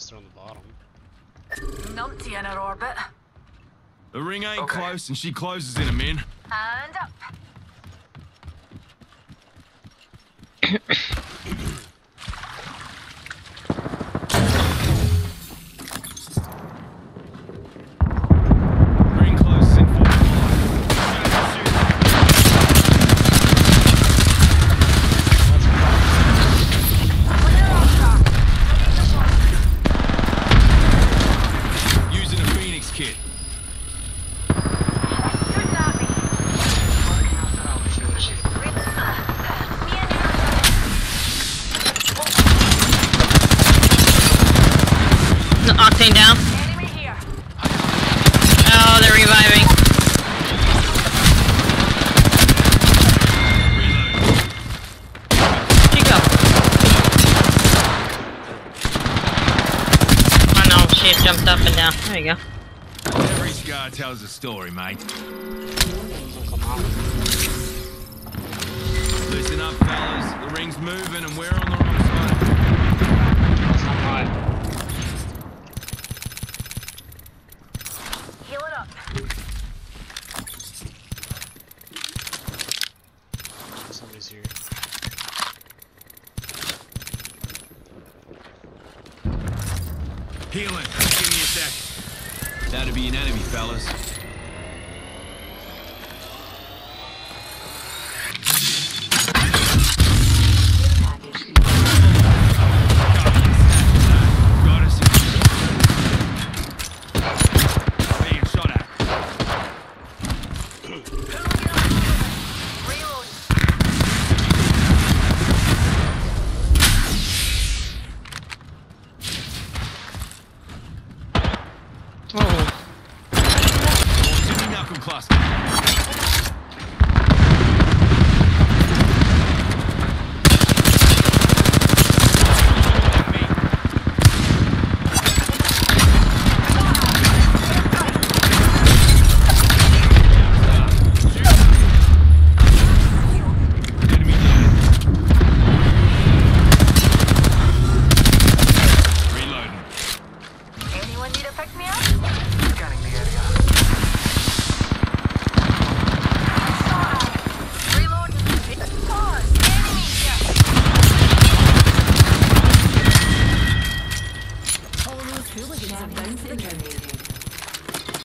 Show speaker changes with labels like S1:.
S1: unless they're on the bottom.
S2: Numpty in her orbit.
S3: The ring ain't
S4: Okay.
S3: close and she closes in a min.
S2: And up.
S3: Ring closes in four. Using a Phoenix kit.
S2: Shooting at me.
S4: Marking hostile altitude.
S5: Octane down. Oh, they're reviving. Chico. Oh no, shit jumped up and down. There you go.
S3: Every scar tells a story, mate.
S1: is here.
S3: Healing. Give me a sec. That'd be an enemy, fellas. Got Oh. Malcolm cluster. Defense in